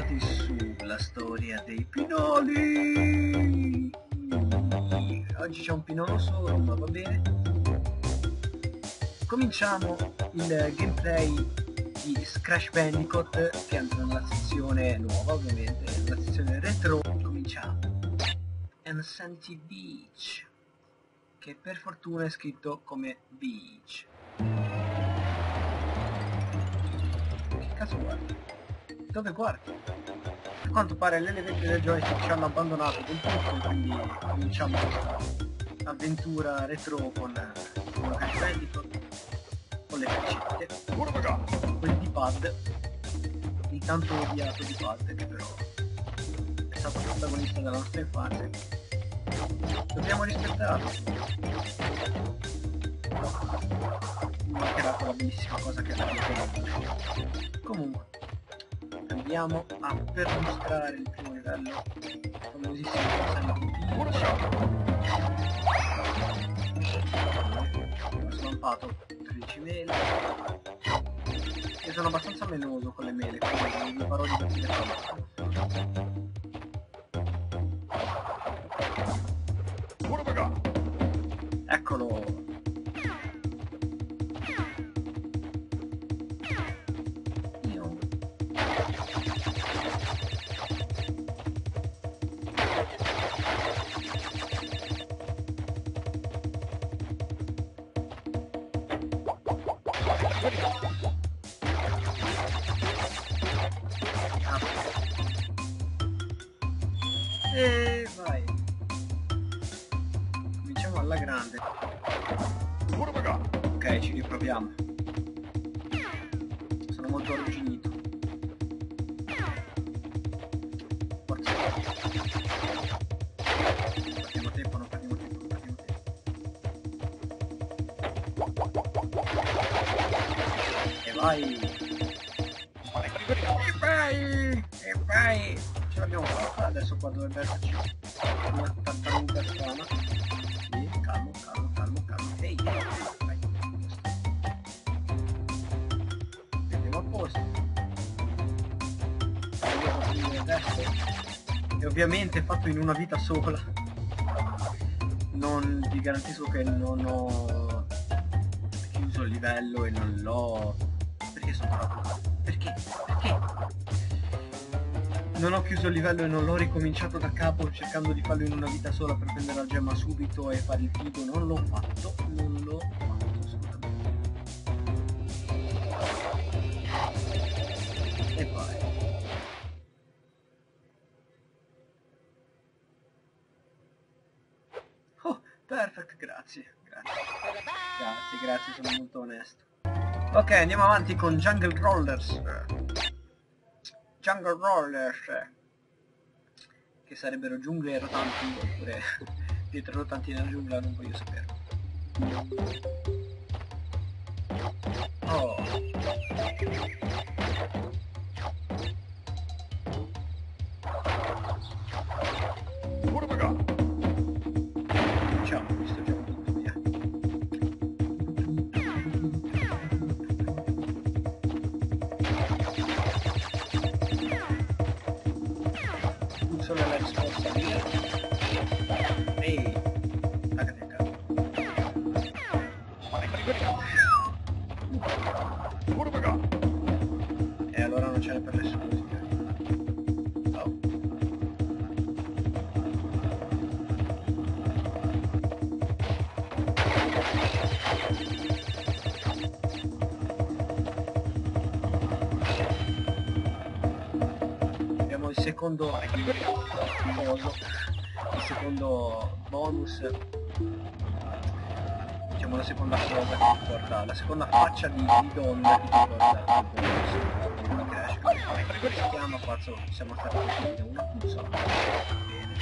bentornati sulla storia dei pinoli. Oggi c'è un pinolo solo, ma va bene. Cominciamo il gameplay di Crash Bandicoot che entra nella sezione nuova, ovviamente, nella sezione retro. Cominciamo. And Santi Beach, che per fortuna è scritto come Beach. Che cazzo guardi? Dove guardi? A quanto pare l'elevante del joystick ci hanno abbandonato del tutto, quindi cominciamo questa avventura retro con, con Crash Bandicoot, con le freccette, pad, il tanto odiato di pad che però è stato protagonista della nostra infanzia. Dobbiamo rispettarlo. Mancherà quella bellissima cosa che abbiamo Comunque andiamo a perlustrare il primo livello. Famosissimo ho svampato 13 mele. Io sono abbastanza menoso con le mele quindi vi farò divertire eccolo vai. E vai. E vai. Ce l'abbiamo fatta, adesso qua dovrebbe esserci ovviamente fatto in una vita sola. Non vi garantisco che non ho chiuso il livello e non l'ho... Perché sono troppo? Perché? Perché? Non ho chiuso il livello e non l'ho ricominciato da capo cercando di farlo in una vita sola per prendere la gemma subito e fare il figo. Non l'ho fatto, Ok, andiamo avanti con Jungle Rollers. Jungle Rollers. Che sarebbero giungle rotanti oppure pietre rotanti nella giungla, non voglio saperlo. Oh. Secondo coso, il secondo bonus, diciamo la seconda cosa che porta, la seconda faccia di, di donna che porta il bonus. Una crash. Come si chiama? Faccio, siamo stati da una puzza. Bene.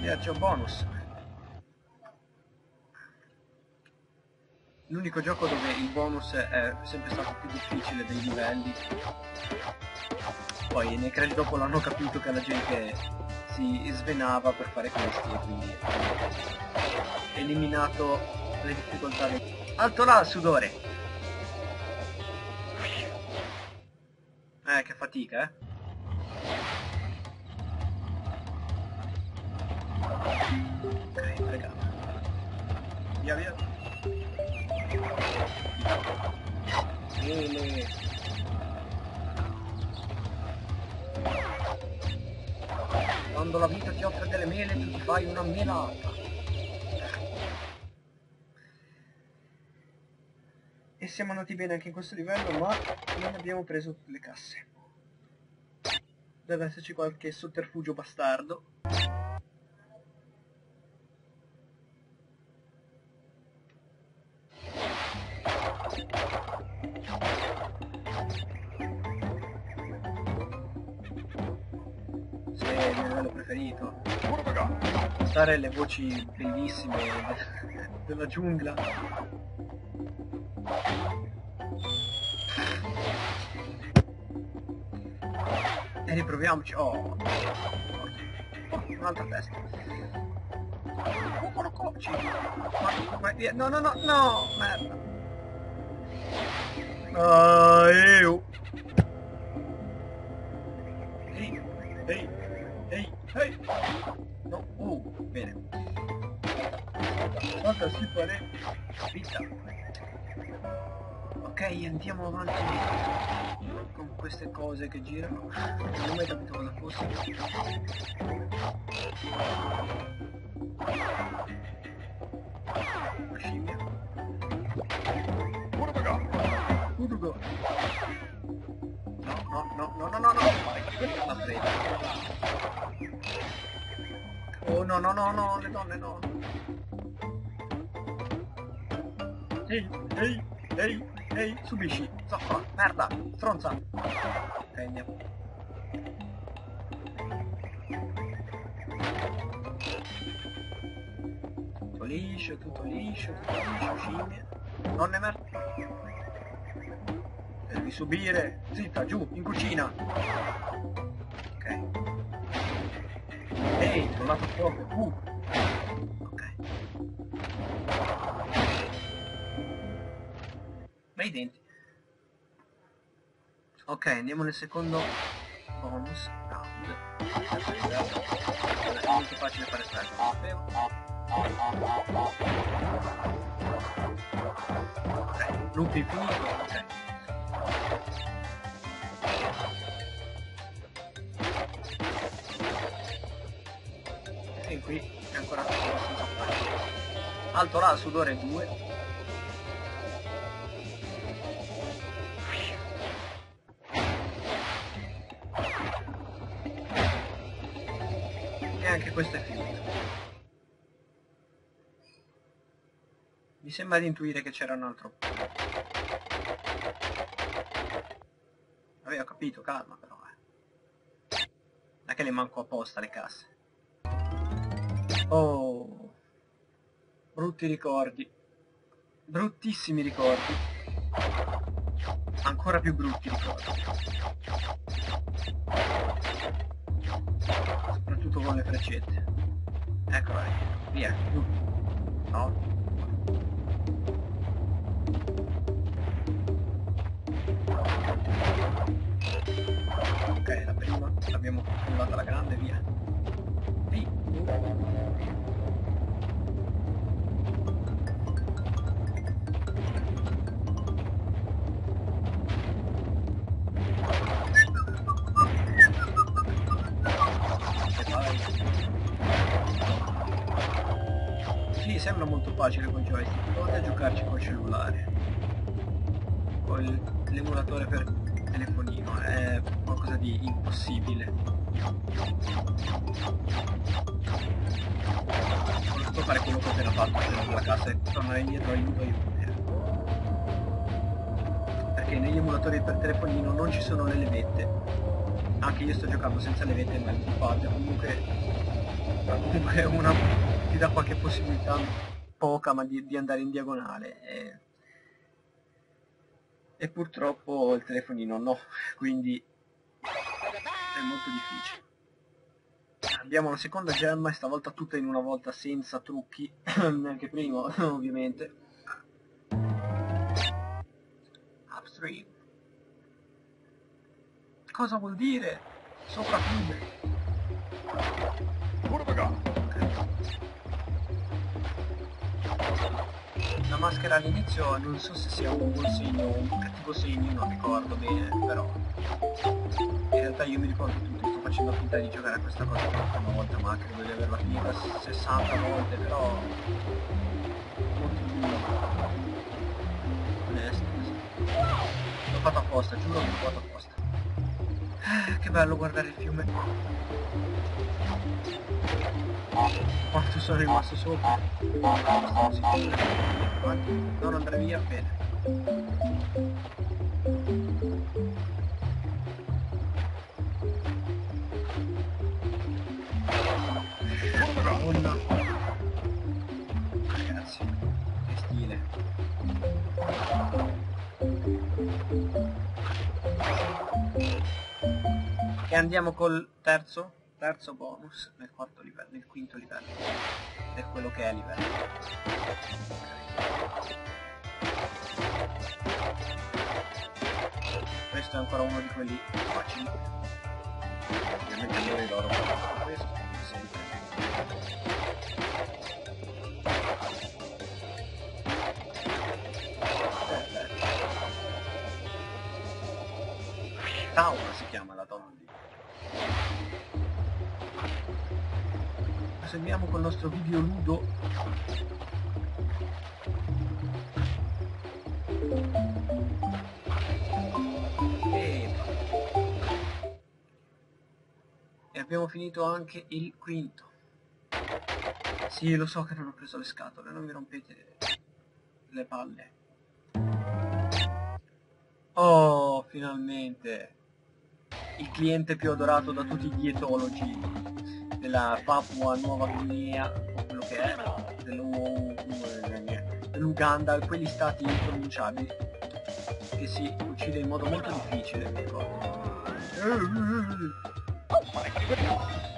Viaggio bonus. L'unico gioco dove il bonus è sempre stato più difficile dei livelli. Poi nei crash dopo l'hanno capito che la gente si svenava per fare questi e quindi hanno eliminato le difficoltà. Alto là, sudore! Eh, che fatica, eh. Ok, fregato. Via, via. Quando la vita ti offre delle mele, tu ti fai una melata. E siamo andati bene anche in questo livello, ma non abbiamo preso le casse. Deve esserci qualche sotterfugio bastardo. Ascoltare le voci bellissime della giungla. E riproviamoci. Oh, un'altra testa. Ma, via. No, no, no, no, merda. Ah. Bene. Guarda, si pare. Vita. Ok, andiamo avanti con queste cose che girano. Non ho mai capito cosa fosse. Una scimmia. Udugo. No, no, no, no, no, no, no. La fretta. No, no, no, no, le donne no. Ehi, ehi, ehi. Ehi, subisci, zoppa, merda, stronza. Ok. Tutto liscio, tutto liscio, tutto liscio, scimmie. Non ne merda. Devi subire. Zitta, giù, in cucina. Ho lato fuoco. Uh. Ok. bei denti ok andiamo nel secondo bonus round è molto facile fare strike ok loop infinito ok e qui è ancora alto là sudore 2 anche questo è finito. Mi sembra di intuire che c'era un altro. Avevo capito, calma però. Eh. Non è che le manco apposta le casse. Oh. Brutti ricordi. Bruttissimi ricordi. Ancora più brutti ricordi soprattutto con le freccette eccola via giù no ok la prima l'abbiamo pullata alla grande via Lì. Sì, sembra molto facile con joystick, provate a giocarci col cellulare. Con l'emulatore per telefonino, è qualcosa di impossibile. Nella casa e tornare indietro aiuto aiuto. Perché negli emulatori per telefonino non ci sono le levette. Anche io sto giocando senza levette ma il pad comunque comunque una ti dà qualche possibilità poca ma di, di andare in diagonale e, e, purtroppo il telefonino no quindi è molto difficile abbiamo una seconda gemma e stavolta tutta in una volta senza trucchi neanche prima ovviamente upstream cosa vuol dire? Sopra fiume. La maschera all'inizio non so se sia un buon segno o un cattivo segno, non ricordo bene, però in realtà io mi ricordo tutto, facendo finta di giocare a questa cosa la prima volta, ma credo di averla finita 60 volte, però. L'ho fatto apposta, giuro che l'ho fatto apposta. Eh, che bello guardare il fiume. Quanto sono rimasto sopra? Non andrei via bene. Andiamo col terzo, terzo bonus nel quarto livello, nel quinto livello. Per quello che è livello. Questo è ancora uno di quelli facili. Ovviamente io loro questo, sempre. Taura Proseguiamo col nostro video ludo. E... e abbiamo finito anche il quinto. Sì, lo so che non ho preso le scatole, non mi rompete le palle. Oh, finalmente! Il cliente più adorato da tutti gli etologi della Papua Nuova Guinea, o quello che è, dell'Uganda, quegli stati impronunciabili, che si uccide in modo molto difficile, mi ricordo.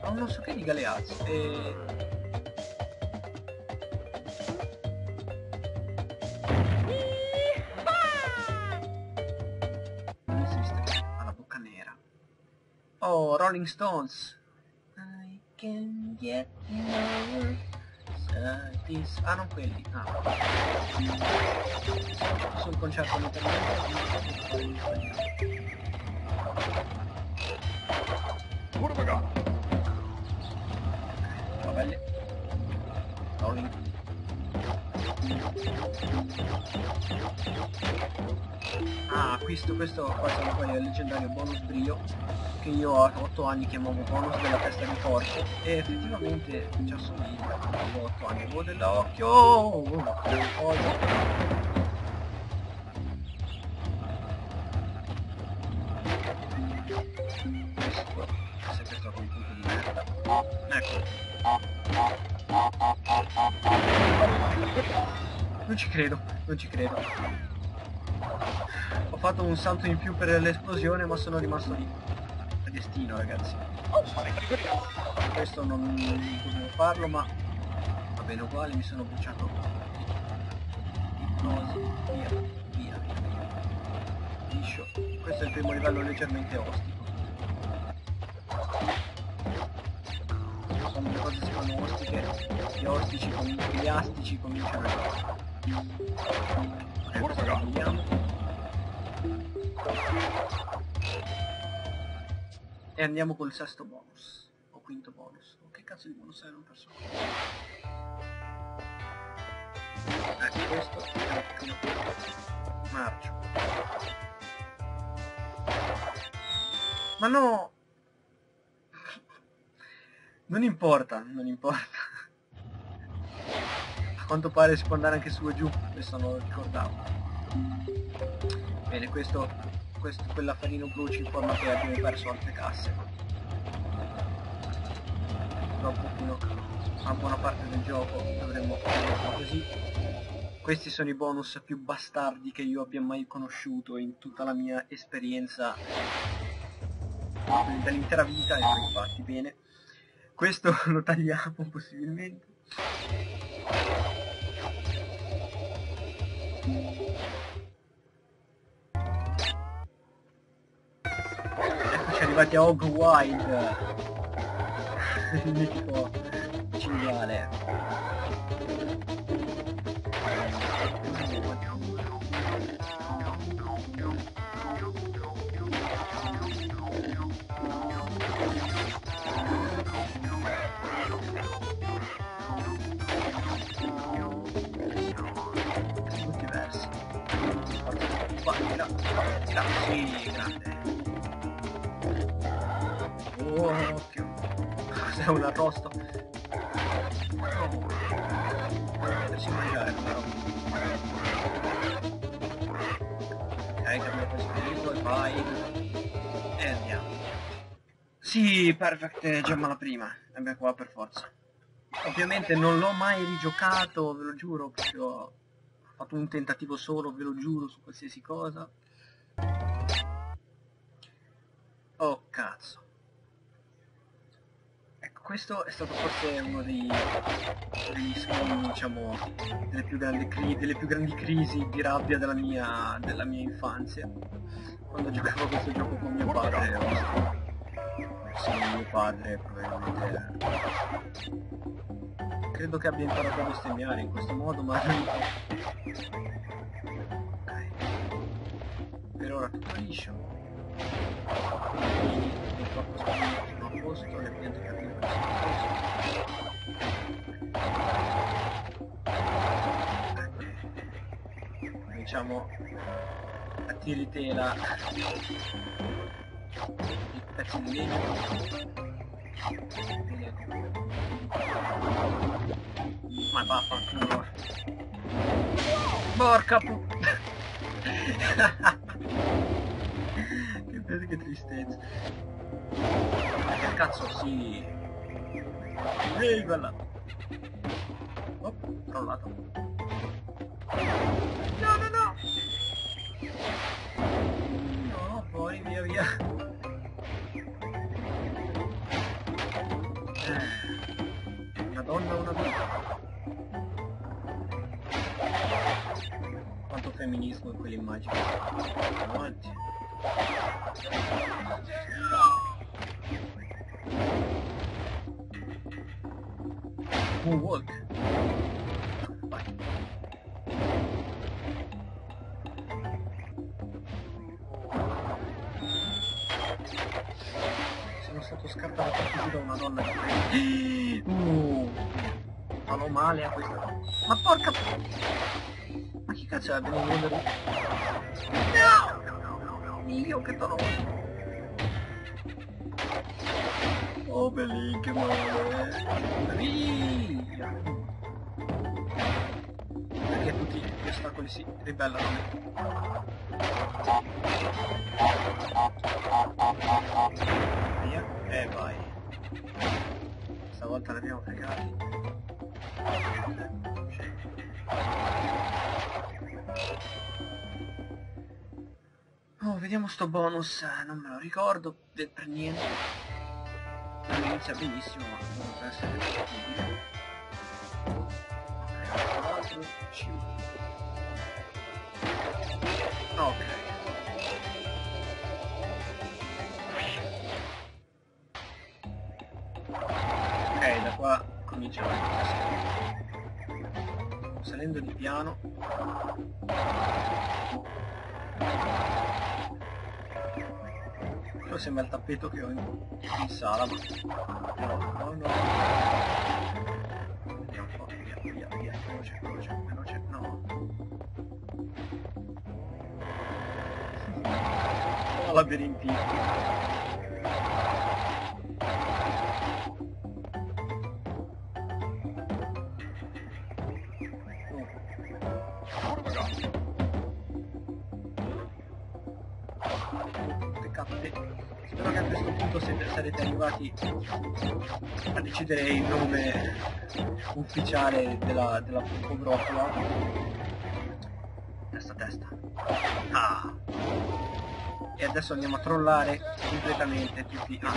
Ha un non so che di galeazzi, e... Non esiste, ha la bocca nera. Oh, Rolling Stones. I can get no satis... Ah, non quelli. Ah. Sul concerto in Va bene. Rolling. Ah, questo, questo qua siamo poi al leggendario bonus brio che io a 8 anni chiamavo bonus della testa di porco e effettivamente ci assomiglia avevo 8 anni. Avevo dell'occhio oh, questo non ci credo non ci credo. Ho fatto un salto in più per l'esplosione ma sono rimasto lì. È destino ragazzi. Questo non dovevo farlo ma va bene uguale mi sono bruciato. Ipnosi via via via. Liscio. Questo è il primo livello leggermente ostico. Quando le cose fanno ostiche. Gli ostici gli astici cominciano a e andiamo col sesto bonus o quinto bonus o che cazzo di bonus è non perso ecco questo marcio. Ma no! Non importa non importa quanto pare si può andare anche su e giù questo non lo ricordavo. Bene questo questo quell'affarino blu ci informa che abbiamo perso altre casse. Purtroppo fino a buona parte del gioco dovremmo fare così. Questi sono i bonus più bastardi che io abbia mai conosciuto in tutta la mia esperienza dell'intera vita e poi infatti bene. Questo lo tagliamo possibilmente a Hog Wild. Il mitico cinghiale. Tutti Cos'è un arrosto? Oh. Potersi mangiare però. Ok, che abbiamo preso finito e vai. E andiamo. Sì, perfect, gemma la prima. Abbiamo qua per forza. Ovviamente non l'ho mai rigiocato, ve lo giuro, ho fatto un tentativo solo, ve lo giuro, su qualsiasi cosa. Oh cazzo. Questo è stato forse uno dei, degli scopi, diciamo, delle più, grandi cri- delle più grandi crisi di rabbia della mia, della mia infanzia. Quando giocavo questo gioco con mio padre, ho visto sì, mio padre probabilmente credo che abbia imparato a bestemmiare in questo modo ma non ok per ora tutto liscio il corpo spagnolo sono a posto le piante carnivore sono a posto cominciamo a tiritela pezzi di legno ma vaffanculo. Porca pu. Che tristezza sì ehi quella oh, crollato no no no no poi via via Una donna una vita. Quanto femminismo in quell'immagine. Avanti. Moonwalk. Vai. sono stato scartato così da una donna che... Uh, fanno male a questa donna. Ma porca... Ma chi cazzo è venuto Wonder No! Io che torno. Oh belli, che male! Via! Perché tutti gli ostacoli si ribellano a me. E vai. Stavolta l'abbiamo fregati. Oh, vediamo sto bonus, non me lo ricordo per niente. Non inizia benissimo, ma dovrebbe essere possibile. Ok. Ok, da qua comincia la Salendo di piano. Quello sembra il tappeto che ho in, in sala, ma... No, no, no. Veloce, veloce, veloce, no. Oh, labirintino. Spero che a questo punto siete, sarete arrivati a decidere il nome ufficiale della, della Brocola. Testa testa. Ah. E adesso andiamo a trollare completamente tutti. Ah.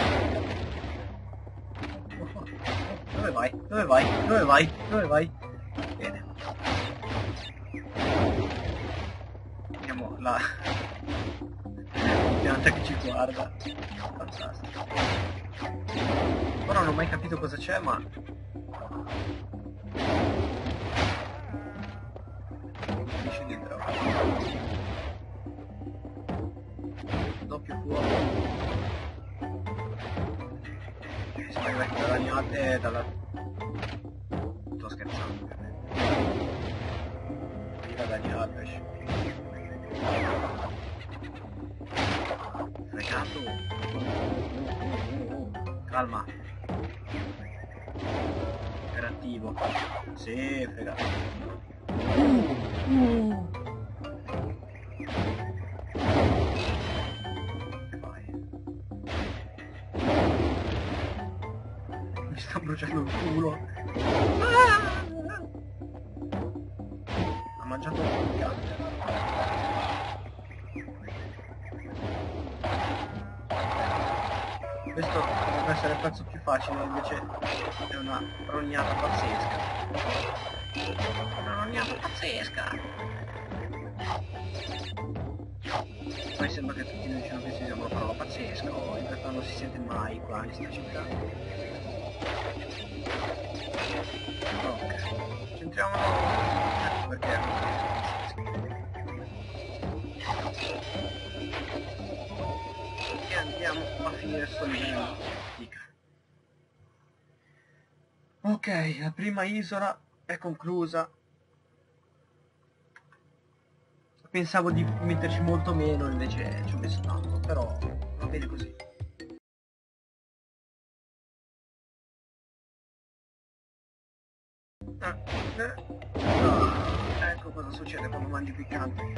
Dove vai? Dove vai? Dove vai? Dove vai? Bene. Andiamo là. pianta che ci guarda. Fantastico. Ora non ho mai capito cosa c'è, ma... Finisce di droga. Doppio fuoco. Siamo arrivati dalla gnate e dalla... Sto scherzando ovviamente. Arriva da gnate. Fregato. Calma. Era attivo. Sì. Che fai? Mi sta bruciando il culo. Ha mangiato Questo potrebbe essere il pezzo più facile, invece è una rognata pazzesca. Una rognata pazzesca! Poi sembra che tutti noi diciamo che sia una parola pazzesco, in realtà non si sente mai qua in sta città. Ok, centriamo ecco perché è una parola e andiamo a finire sto livello. Ok, la prima isola è conclusa. Pensavo di metterci molto meno, invece ci ho messo tanto, però va bene così. Ah, eh. Ah, ecco cosa succede quando mangi piccante.